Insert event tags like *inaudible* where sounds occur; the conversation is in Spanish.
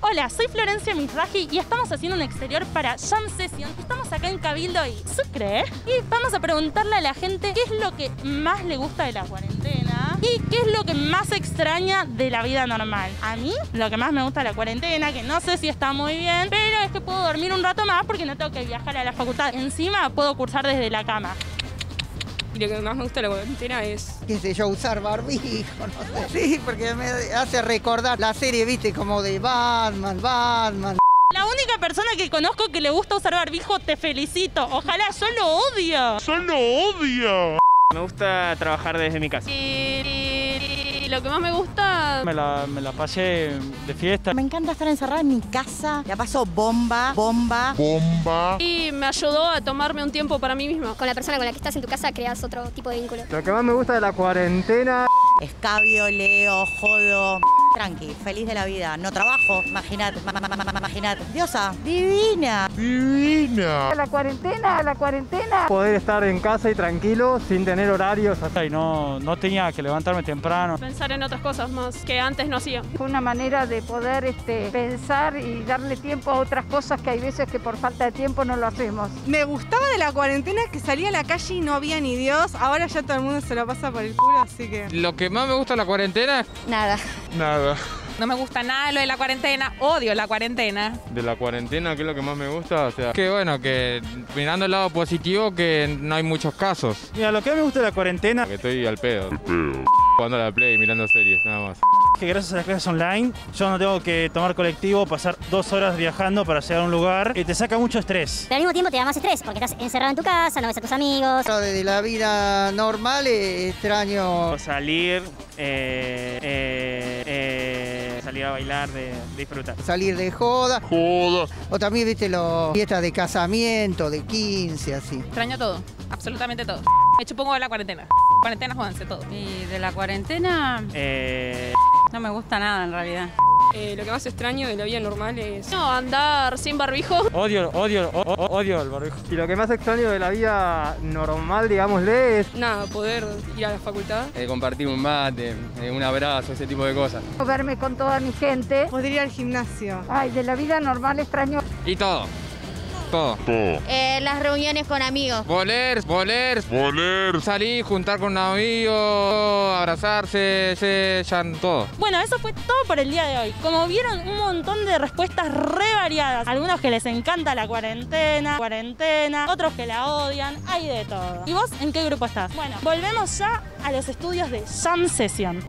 Hola, soy Florencia Misraji y estamos haciendo un exterior para Jam Session. Estamos acá en Cabildo y Sucre y vamos a preguntarle a la gente qué es lo que más le gusta de la cuarentena y qué es lo que más extraña de la vida normal. A mí, lo que más me gusta de la cuarentena, que no sé si está muy bien, pero es que puedo dormir un rato más porque no tengo que viajar a la facultad. Encima puedo cursar desde la cama. Y lo que más me gusta de la cuarentena es qué sé yo, usar barbijo, *laughs* no sé. Sí, porque me hace recordar la serie, viste, como de Batman, Batman. La única persona que conozco que le gusta usar barbijo, te felicito. Ojalá, yo lo odio. Yo lo odio. Me gusta trabajar desde mi casa. y lo que más me gusta Me la, me la pasé de fiesta. Me encanta estar encerrada en mi casa. La paso bomba, bomba. Bomba. y me ayudó a tomarme un tiempo para mí misma. Con la persona con la que estás en tu casa creas otro tipo de vínculo. Lo que más me gusta de la cuarentena Escabio, leo, jodo. Tranqui, feliz de la vida. No trabajo, imagínate, ma- ma- ma- ma- imagínate. Diosa, divina. Divina. La cuarentena, la cuarentena. poder estar en casa y tranquilo sin tener horarios. Y no, no tenía que levantarme temprano. Pensar en otras cosas más que antes no hacía. Fue una manera de poder este, pensar y darle tiempo a otras cosas que hay veces que por falta de tiempo no lo hacemos. Me gustaba de la cuarentena que salía a la calle y no había ni Dios. Ahora ya todo el mundo se lo pasa por el culo, así que. Lo que más me gusta de la cuarentena es Nada. Nada. No me gusta nada lo de la cuarentena, odio la cuarentena. de la cuarentena, que es lo que más me gusta. O sea, que bueno, que mirando el lado positivo, que no hay muchos casos. Mira, lo que me gusta de la cuarentena Que estoy al pedo. Jugando a la play, mirando series, nada más. es que gracias a las clases online yo no tengo que tomar colectivo, pasar dos horas viajando para llegar a un lugar y te saca mucho estrés. Pero al mismo tiempo te da más estrés porque estás encerrado en tu casa, no ves a tus amigos. De la vida normal eh, extraño Salir, eh, eh, salir a bailar, de, disfrutar. salir de joda. Joda. O también, viste, los fiestas de casamiento, de 15, así. Extraño todo, absolutamente todo. Me chupongo de la cuarentena. Cuarentena, jódanse todo. Y de la cuarentena Eh, no me gusta nada en realidad. Eh, lo que más extraño de la vida normal es no andar sin barbijo. odio, odio, odio el barbijo. Y lo que más extraño de la vida normal, digámosle, es Nada, poder ir a la facultad. Eh, compartir un mate, eh, un abrazo, ese tipo de cosas. Verme con toda mi gente. Poder ir al gimnasio. Ay, de la vida normal extraño Y todo. Todo. Todo. las reuniones con amigos. Voler, voler, Voler. salir, juntar con amigos, abrazarse, se, todo. Bueno, eso fue todo por el día de hoy. Como vieron, un montón de respuestas re variadas. Algunos que les encanta la cuarentena, cuarentena, otros que la odian, hay de todo. ¿Y vos en qué grupo estás? Bueno, volvemos ya a los estudios de Jam Session.